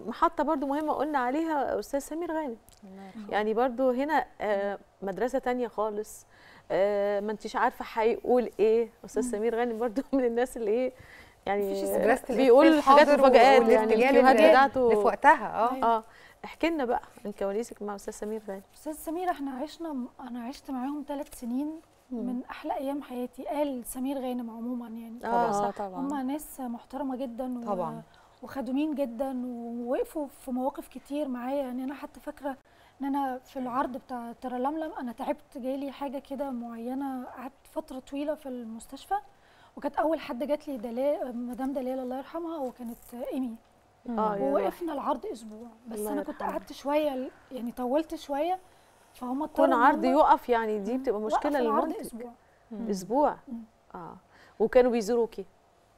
محطة برضو مهمة قلنا عليها أستاذ سمير غانم. يعني برضو هنا آه، مدرسة تانية خالص. آه، ما انتش عارفة هيقول إيه. أستاذ سمير غانم برضو من الناس اللي إيه يعني بيقول حاجات مفاجآت يعني الفيديوهات اللي- بتاعته. في وقتها. آه. آه. احكي لنا بقى عن كواليسك مع أستاذ سمير غانم. أستاذ سمير إحنا عشنا أنا عشت معاهم ثلاث سنين من أحلى أيام حياتي. قال سمير غانم عموما يعني. آه. طبعا. صح هم طبعا ناس محترمة جدا و- طبعا. وخدومين جدا ووقفوا في مواقف كتير معايا. يعني أنا حتى فاكرة إن أنا في العرض بتاع ترى لملم أنا تعبت جالي حاجة كده معينة قعدت فترة طويلة في المستشفى وكانت أول حد جات لي دلال مدام دلال الله يرحمها وكانت إيمي. آه يا روحي. ووقفنا العرض أسبوع. بس أنا كنت. قعدت شوية يعني طولت شوية فهم كون إن عرض يقف يعني دي بتبقى مشكلة العرض للمنتج أسبوع. أسبوع؟ مم. آه. وكانوا بيزوروكي.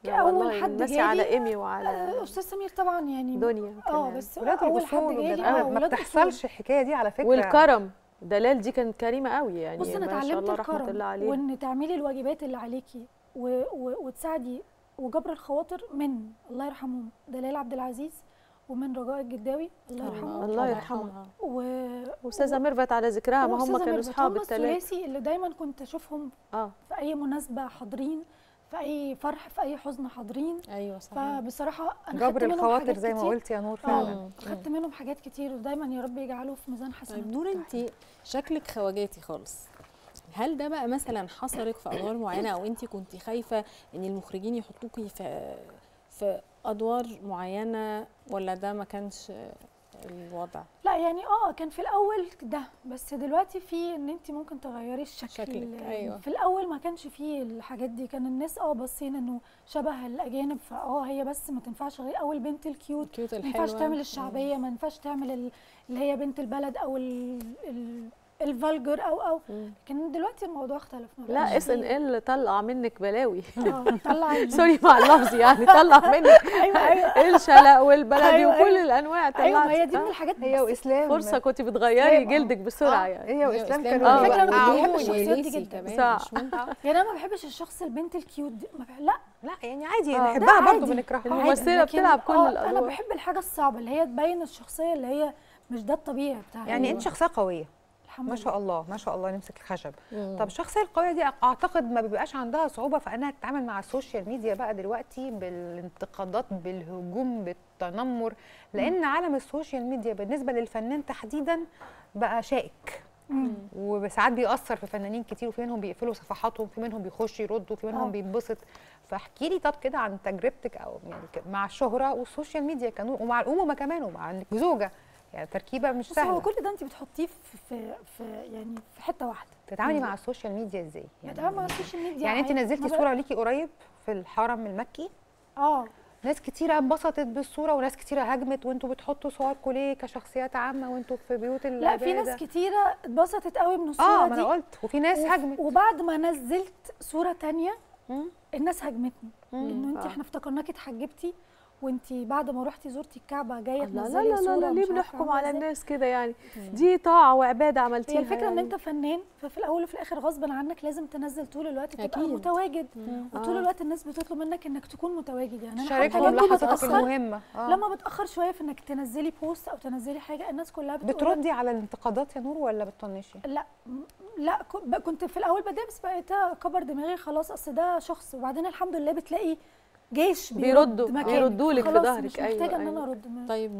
والله حد جالي، على إيمي آه، وعلى أستاذ سمير طبعا يعني. دنيا آه. بس ولاد أول حد جالي آه ما بتحصلش الحكاية دي على فكرة. والكرم. دلال دي كانت كريمة قوي يعني. بص أنا اتعلمت الكرم وإن تعملي الواجبات اللي عليكي و... و... وتساعدي وجبر الخواطر من الله يرحمهم دلال عبد العزيز ومن رجاء الجداوي الله يرحمه. الله يرحمها و واستاذه ميرفت على ذكرها ما هم كانوا. أصحاب الثلاثه الثلاثي اللي دايما كنت أشوفهم آه. في أي مناسبة حاضرين. في أي فرح في أي حزن حاضرين. أيوه صحيح. فبصراحة أنا جبر خدت منهم الخواطر زي ما. قلت يا نور آه فعلا. خدت منهم حاجات كتير ودايما يا رب يجعله في ميزان حسناتهم طيب نور انت شكلك خواجاتي خالص. هل ده بقى مثلا حصلك في أدوار معينة أو انت كنت خايفة إن المخرجين يحطوكي في في أدوار معينة ولا ده ما كانش الوضع. لا يعني آه كان في الأول ده بس دلوقتي في إن انت ممكن تغيري الشكل. شكلك، أيوة. في الأول ما كانش فيه الحاجات دي. كان الناس آه باصين إنه شبه الأجانب فآه هي بس ما تنفعش غير أو البنت الكيوت. الكيوت ما ينفعش تعمل الشعبية ما ينفعش تعمل ال- اللي هي بنت البلد أو ال ال الفالجر أو أو لكن دلوقتي الموضوع اختلف ما لا اس ان. إل طلع منك بلاوي آه طلع سوري مع اللفظ يعني طلع منك أيوه أيوه الشلق والبلدي أيوة، وكل أيوة. الأنواع طلعت أيوه هي دي من آه. الحاجات هي وإسلام فرصة كنت بتغيري آه. جلدك بسرعة يعني هي وإسلام إسلام كانوا على كنت بيوقعوا بحب الشخصيات دي جدا. صح. يعني أنا ما بحبش الشخص البنت ال cute دي. لا لا يعني عادي آه. نحبها برضه. بنكرهها لكن بتلعب كل آه، الأدوار. أنا بحب الحاجة الصعبة اللي هي تبين الشخصية اللي هي مش ده الطبيعي بتاعها يعني أيوة. أنت شخصية قوية الحمد ما شاء الله ما شاء الله نمسك الخشب مم. طب الشخصية القوية دي أعتقد ما بيبقاش عندها صعوبة في إنها تتعامل مع ال social media بقى دلوقتي بالانتقادات بالهجوم بالتنمر لأن عالم ال social media بالنسبة للفنان تحديدا بقى شائك مم. وساعات بيأثر في فنانين كتير وفي منهم بيقفلوا صفحاتهم في منهم بيخش يرد وفي منهم آه. بينبسط فاحكي لي طب كده عن تجربتك أو يعني مع الشهرة وال social media كانوا ومع الأمومة كمان ومع انك زوجه يعني تركيبة مش بس هو سهلة. كل ده انت بتحطيه في في, يعني في حتة واحدة. تتعاملي مع ال social media إزاي؟ يعني مع ال social media يعني انت. نزلتي صورة ليكي قريب في الحرم المكي؟ آه. ناس كتيرة انبسطت بالصورة وناس كتيرة هاجمت وانتوا بتحطوا صوركم ليه كشخصيات عامة وانتوا في بيوت لا في ناس كتيرة اتبسطت قوي من الصورة آه ما دي. أنا قلت وفي ناس وف- هاجمت. وبعد ما نزلت صورة تانية. الناس هاجمتني. إنه انت آه. إحنا افتكرناكي اتحجبتي. وانت بعد ما رحتي زرتي الكعبة جاية لا لا لا لا, لا ليه بنحكم على. الناس كده يعني دي طاعة وعبادة عملتيها هي الفكرة إن يعني. أنت فنان ففي الأول وفي الآخر غصبا عنك لازم تنزل طول الوقت تبقى أكيد. متواجد وطول آه. الوقت الناس بتطلب منك إنك تكون متواجد يعني أنا شاركهم لما لحظاتك بتاخر المهمة آه. لما بتأخر شوية في إنك تنزلي بوست أو تنزلي حاجة الناس كلها بتقول بتردي على الانتقادات يا نور ولا بتطنشي؟ لا لا كنت في الأول بدي بس بقيت أكبر دماغي خلاص أصل ده شخص وبعدين الحمد لله بتلاقي جيش بيرد بيردوا- لك في ظهرك. أيوة، محتاجة إن أيوة. أنا أرد طيب